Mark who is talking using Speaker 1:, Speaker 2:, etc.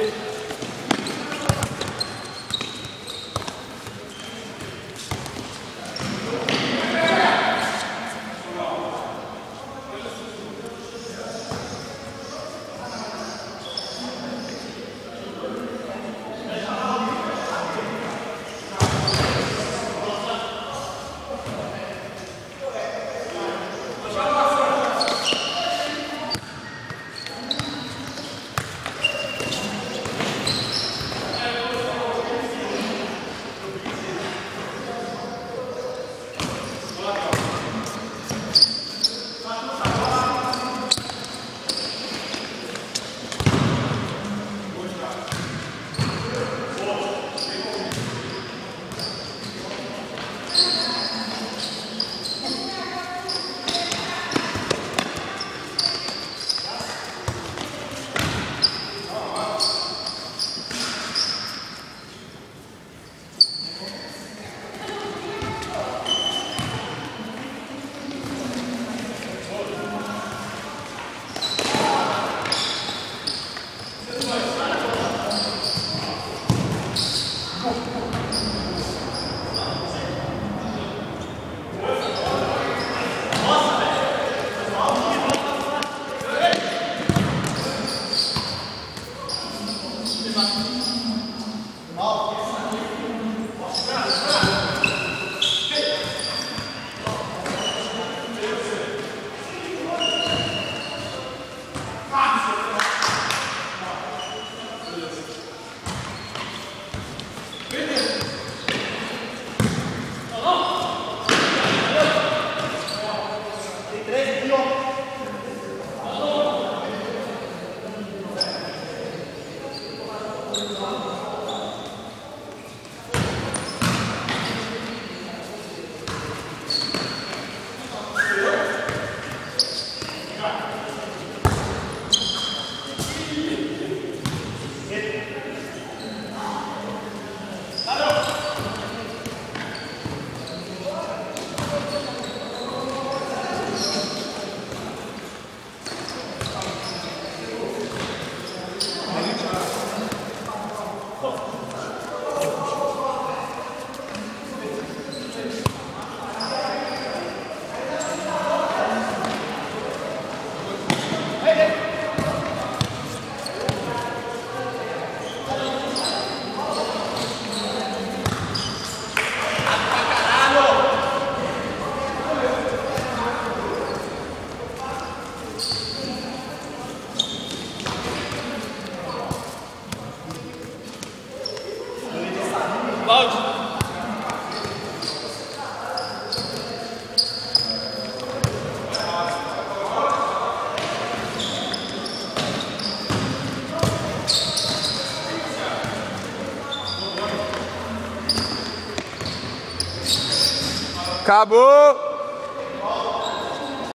Speaker 1: Thank you. Irmão, Acabou!